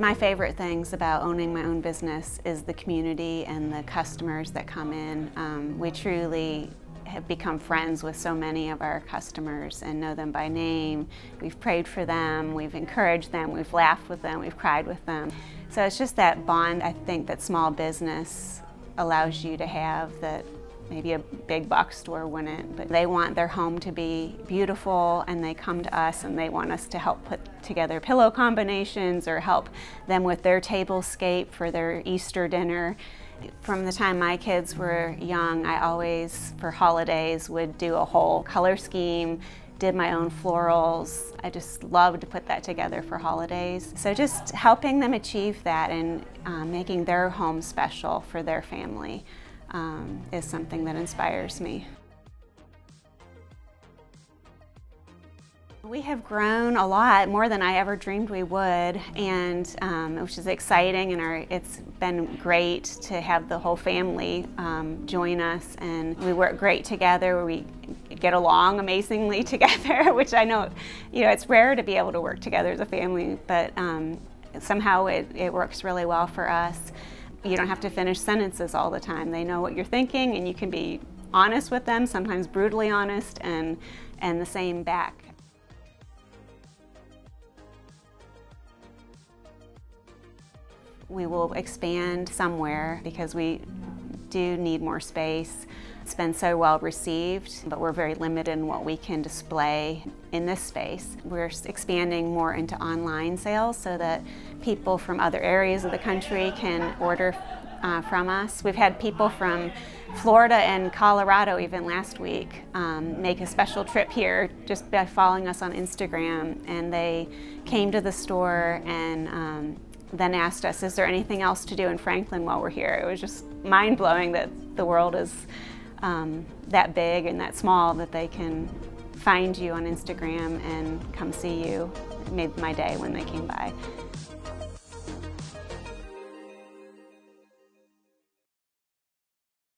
My favorite things about owning my own business is the community and the customers that come in. Um, we truly have become friends with so many of our customers and know them by name. We've prayed for them, we've encouraged them, we've laughed with them, we've cried with them. So it's just that bond I think that small business allows you to have that maybe a big box store wouldn't, but they want their home to be beautiful and they come to us and they want us to help put together pillow combinations or help them with their tablescape for their Easter dinner. From the time my kids were young, I always, for holidays, would do a whole color scheme, did my own florals. I just loved to put that together for holidays. So just helping them achieve that and um, making their home special for their family um, is something that inspires me. We have grown a lot, more than I ever dreamed we would, and um, which is exciting. And our, it's been great to have the whole family um, join us, and we work great together. We get along amazingly together, which I know, you know, it's rare to be able to work together as a family, but um, somehow it, it works really well for us you don't have to finish sentences all the time. They know what you're thinking and you can be honest with them, sometimes brutally honest, and, and the same back. We will expand somewhere because we do need more space. It's been so well received, but we're very limited in what we can display in this space. We're expanding more into online sales so that people from other areas of the country can order uh, from us. We've had people from Florida and Colorado even last week um, make a special trip here just by following us on Instagram and they came to the store and um, then asked us, is there anything else to do in Franklin while we're here? It was just mind-blowing that the world is um, that big and that small that they can find you on Instagram and come see you. It made my day when they came by.